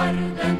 ardent